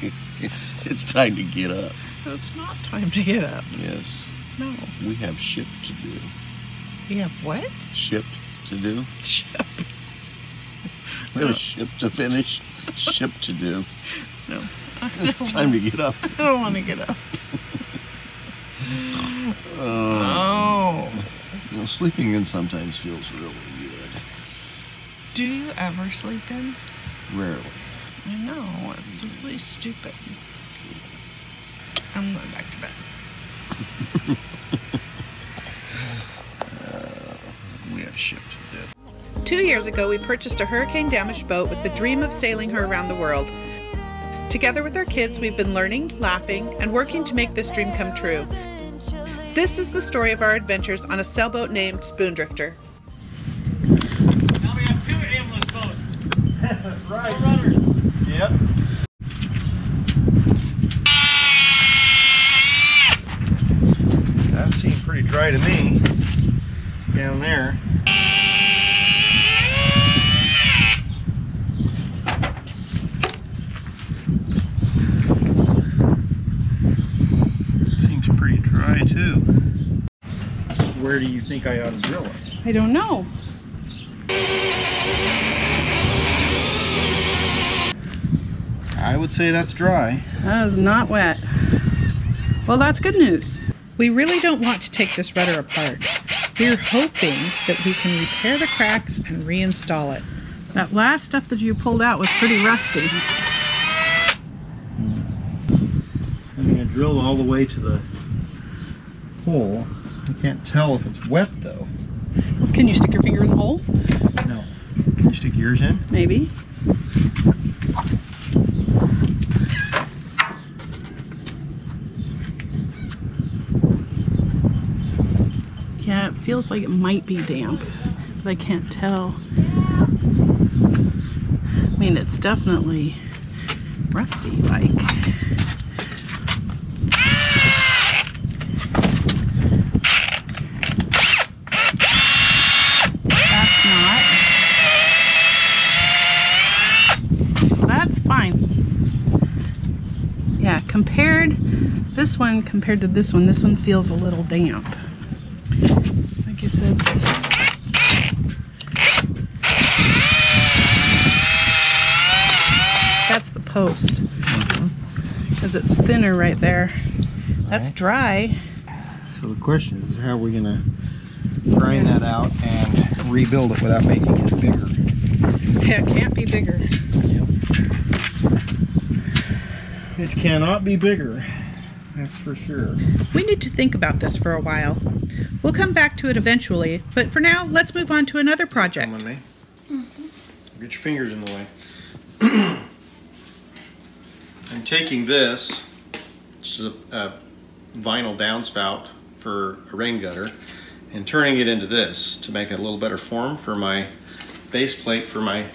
it's time to get up. It's not time to get up. Yes. No. We have ship to do. We have what? Ship to do. Ship. We have a ship to finish. Ship to do. No. It's time to get up. I don't want to get up. Uh, Oh. you know, sleeping in sometimes feels really good. Do you ever sleep in? Rarely. I know. It's really stupid. I'm going back to bed. We have ship to do. Two years ago, we purchased a hurricane damaged boat with the dream of sailing her around the world. Together with our kids, we've been learning, laughing, and working to make this dream come true. This is the story of our adventures on a sailboat named Spoondrifter. Now we have two aimless boats. That's right. Yep. That seemed pretty dry to me down there. Seems pretty dry too. Where do you think I ought to drill it? I don't know. Would say that's dry. That is not wet. Well, that's good news. We really don't want to take this rudder apart. We're hoping that we can repair the cracks and reinstall it. That last stuff that you pulled out was pretty rusty. Hmm. I'm going to drill all the way to the hole. I can't tell if it's wet though. Can you stick your finger in the hole? No. Can you stick yours in? Maybe. Yeah, it feels like it might be damp, but I can't tell. I mean, it's definitely rusty like. That's not. That's fine. Yeah, compared, this one compared to this one, this one feels a little damp. That's the post. Because it's thinner right there. That's dry. So the question is, how are we gonna grind that out and rebuild it without making it bigger? It can't be bigger. Yep. It cannot be bigger, that's for sure. We need to think about this for a while. We'll come back to it eventually, but for now, let's move on to another project. Come on, May. Get your fingers in the way. I'm taking this, which is a, a vinyl downspout for a rain gutter, and turning it into this to make it a little better form for my base plate for my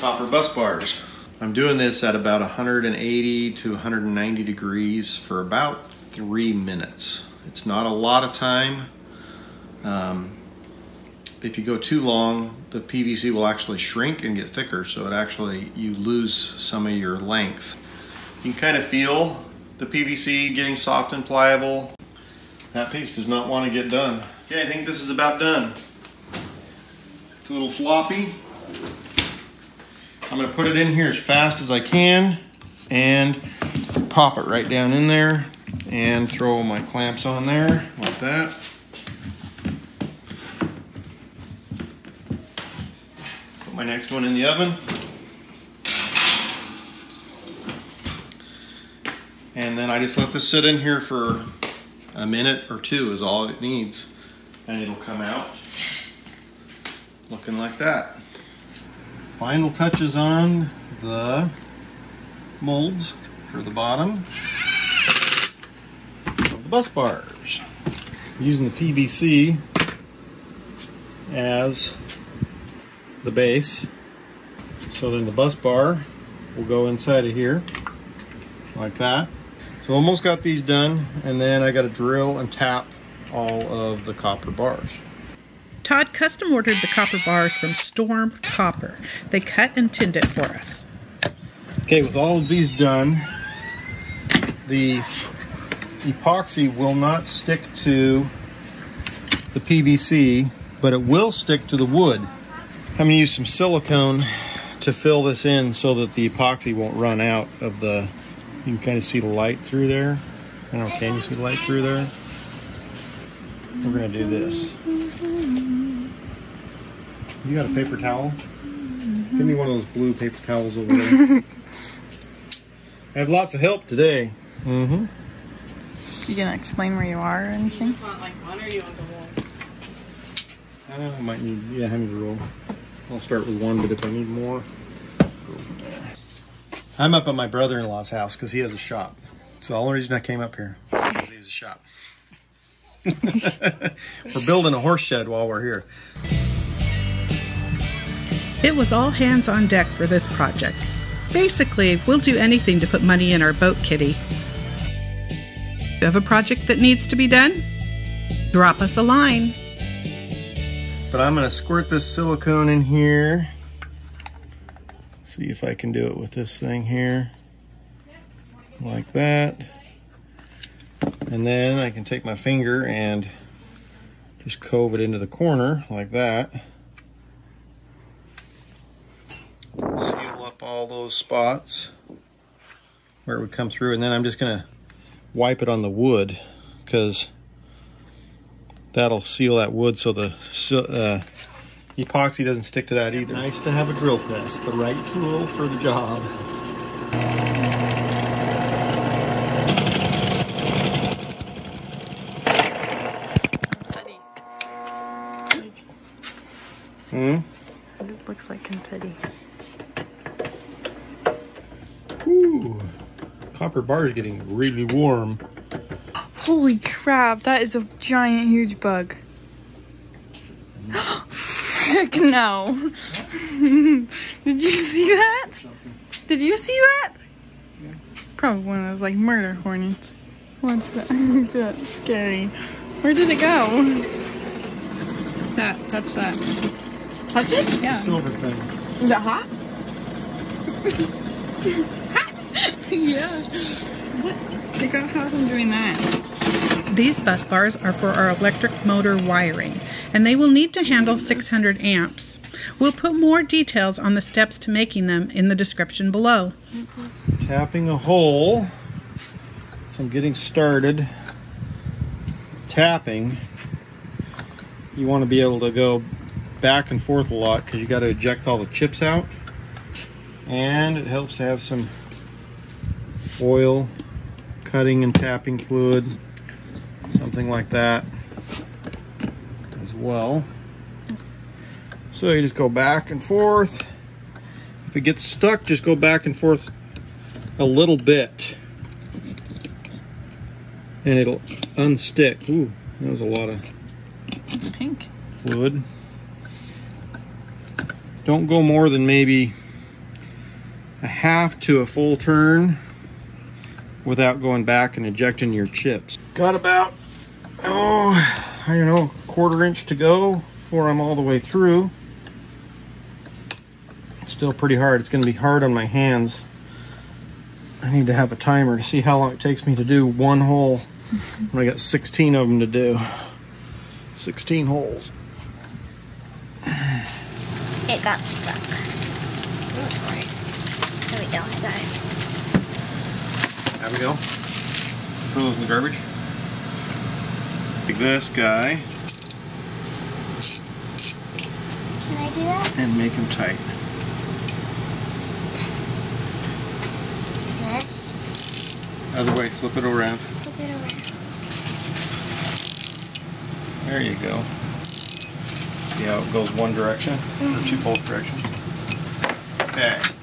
copper bus bars. I'm doing this at about 180 to 190 degrees for about three minutes. It's not a lot of time. Um, if you go too long, the PVC will actually shrink and get thicker, so it actually, you lose some of your length. You can kind of feel the PVC getting soft and pliable. That piece does not want to get done. Okay, I think this is about done. It's a little floppy. I'm going to put it in here as fast as I can and pop it right down in there and throw my clamps on there like that. Put my next one in the oven. And then I just let this sit in here for a minute or two is all it needs. And it'll come out looking like that. Final touches on the molds for the bottom bus bars. Using the PVC as the base. So then the bus bar will go inside of here like that. So almost got these done and then I got to drill and tap all of the copper bars. Todd custom ordered the copper bars from Storm Copper. They cut and tinned it for us. Okay, with all of these done, the epoxy will not stick to the PVC, but it will stick to the wood. I'm gonna use some silicone to fill this in so that the epoxy won't run out of the, you can kind of see the light through there. I don't know, can you see the light through there? We're gonna do this. You got a paper towel? Give me one of those blue paper towels over there. I have lots of help today. Mm-hmm. You gonna explain where you are or anything? I know I might need, yeah, I need a roll. I'll start with one, but if I need more, go there. I'm up at my brother-in-law's house because he has a shop. So the only reason I came up here is he has a shop. we're building a horse shed while we're here. It was all hands on deck for this project. Basically, we'll do anything to put money in our boat kitty. You have a project that needs to be done? Drop us a line. But I'm gonna squirt this silicone in here. See if I can do it with this thing here. Like that. And then I can take my finger and just cove it into the corner like that. Seal up all those spots where it would come through. And then I'm just gonna wipe it on the wood because that'll seal that wood so the uh, epoxy doesn't stick to that either. Nice to have a drill press, the right tool for the job. Hmm? It looks like confetti. Ooh, copper bar is getting really warm. Holy crap, that is a giant, huge bug. Heck no. Did you see that? Did you see that? Probably one of those like murder hornets. What's that? That's scary. Where did it go? That, touch that. Touch it? Yeah. Silver thing. Is it hot? yeah. What? It got hot from doing that. These bus bars are for our electric motor wiring, and they will need to handle 600 amps. We'll put more details on the steps to making them in the description below. Tapping a hole. So I'm getting started. Tapping. You want to be able to go back and forth a lot because you got to eject all the chips out. And it helps to have some oil, cutting and tapping fluid, something like that as well. So you just go back and forth. If it gets stuck, just go back and forth a little bit and it'll unstick. Ooh, that was a lot of pink. fluid. Don't go more than maybe a half to a full turn without going back and ejecting your chips. Got about, oh, I don't know, a quarter inch to go before I'm all the way through. Still pretty hard. It's going to be hard on my hands. I need to have a timer to see how long it takes me to do one hole when I got 16 of them to do. 16 holes. It got stuck. There we go, I got it. There we go. Throw those in the garbage. Take this guy Can I do that? and make him tight. This. Other way, flip it around. Flip it around. There you go. See how it goes one direction or two mm-hmm. both directions. Okay.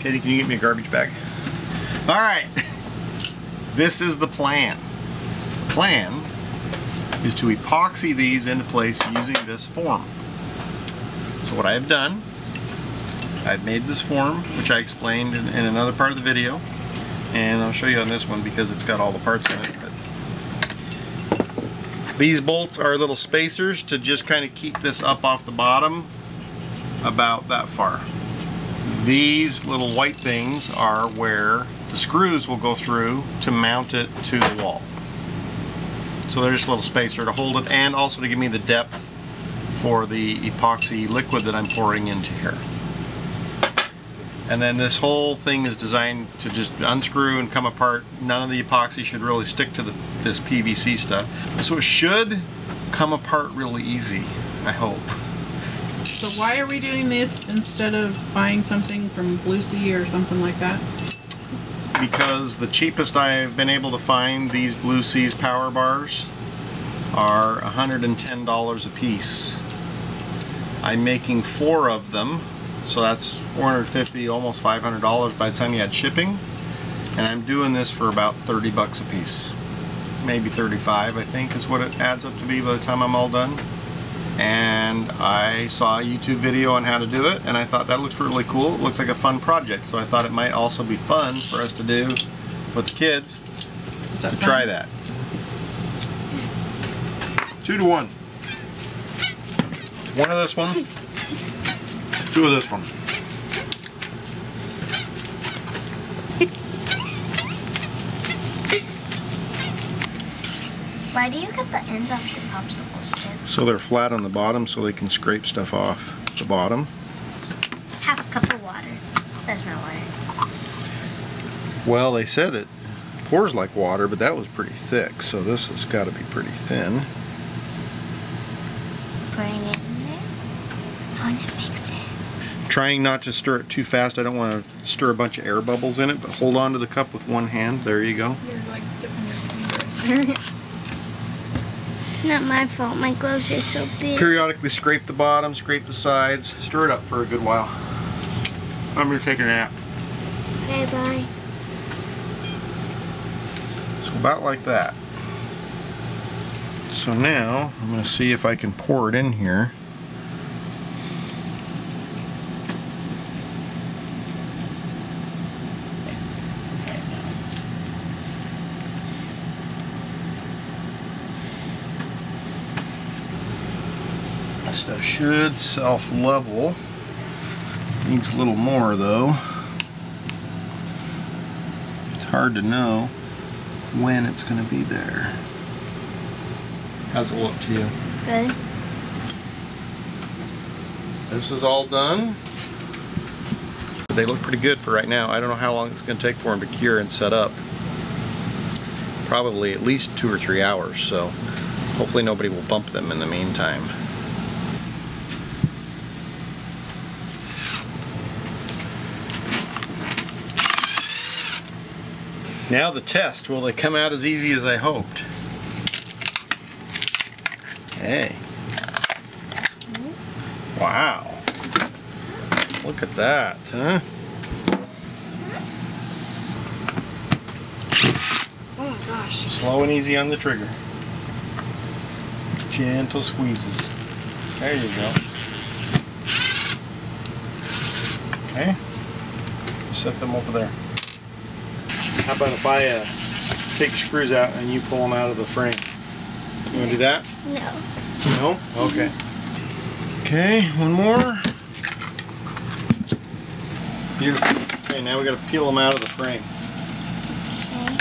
Katie, can you get me a garbage bag? All right. This is the plan. The plan is to epoxy these into place using this form. So what I have done, I've made this form, which I explained in, in another part of the video, and I'll show you on this one because it's got all the parts in it. But these bolts are little spacers to just kind of keep this up off the bottom about that far. These little white things are where the screws will go through to mount it to the wall. So they're just a little spacer to hold it and also to give me the depth for the epoxy liquid that I'm pouring into here. And then this whole thing is designed to just unscrew and come apart. None of the epoxy should really stick to the, this PVC stuff. So it should come apart really easy, I hope. Why are we doing this instead of buying something from Blue Sea or something like that? Because the cheapest I've been able to find these Blue Seas power bars are $110 a piece. I'm making four of them so that's 450, almost $500 by the time you add shipping and I'm doing this for about 30 bucks a piece maybe 35 I think is what it adds up to be by the time I'm all done and I saw a YouTube video on how to do it and I thought that looks really cool. It looks like a fun project. So I thought it might also be fun for us to do with the kids Is to fun? try that. Two to one. One of this one? Two of this one Why do you cut the ends off your popsicle stick? so they're flat on the bottom so they can scrape stuff off the bottom Half a cup of water. That's not water. well they said it pours like water but that was pretty thick so this has got to be pretty thin Pouring it in there. Oh, and it makes it. trying not to stir it too fast I don't want to stir a bunch of air bubbles in it but hold on to the cup with one hand there you go You're like dipping your finger. It's not my fault. My gloves are so big. periodically scrape the bottom scrape the sides stir it up for a good while I'm gonna take a nap Okay, bye. So about like that. So now I'm going to see if I can pour it in here. This stuff should self-level. Needs a little more though. It's hard to know when it's going to be there. How's it look to you? Good. This is all done. They look pretty good for right now. I don't know how long it's going to take for them to cure and set up. Probably at least two or three hours, so hopefully nobody will bump them in the meantime. Now the test. Will they come out as easy as I hoped? Hey. Wow. Look at that, huh? Oh my gosh. Slow and easy on the trigger. Gentle squeezes. There you go. Okay. Set them over there. How about if I uh, take the screws out and you pull them out of the frame? You want to do that? No. No? Okay. Okay, one more. Beautiful. Okay, now we gotta peel them out of the frame. Okay.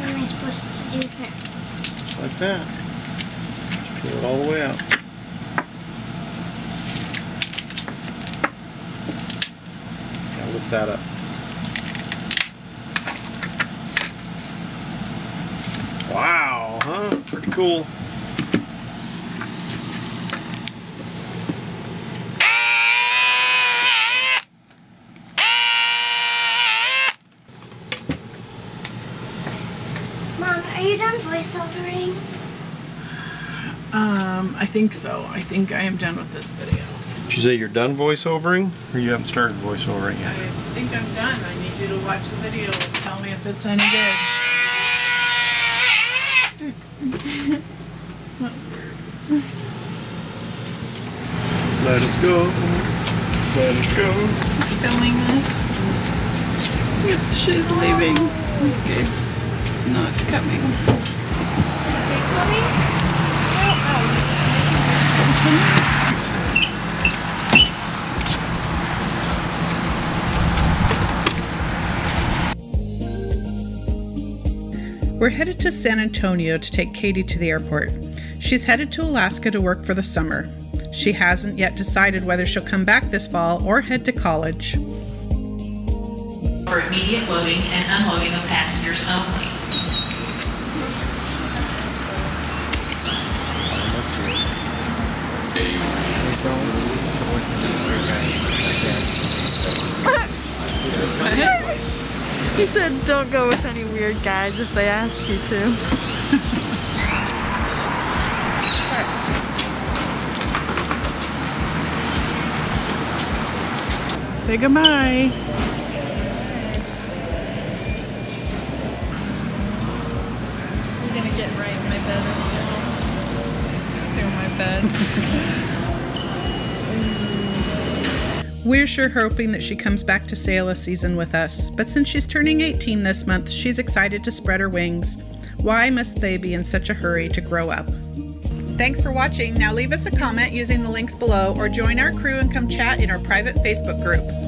What am I supposed to do that? Just like that. Just peel it all the way out. Now lift that up. Wow, huh? Pretty cool. Mom, are you done voiceovering? Um, I think so. I think I am done with this video. Did you say you're done voiceovering? Or you haven't started voiceovering yet? I think I'm done. I need you to watch the video and tell me if it's any good. Let us go. Let us go. Filming this. It's she's leaving. Gabe's not coming. Is it coming? We're headed to San Antonio to take Katie to the airport. She's headed to Alaska to work for the summer. She hasn't yet decided whether she'll come back this fall or head to college. for immediate loading and unloading of passengers only. He said, don't go with any weird guys if they ask you to. Say goodbye. You're gonna get right in my bed and steal my bed. We're sure hoping that she comes back to sail a season with us, but since she's turning 18 this month, she's excited to spread her wings. Why must they be in such a hurry to grow up? Thanks for watching. Now leave us a comment using the links below or join our crew and come chat in our private Facebook group.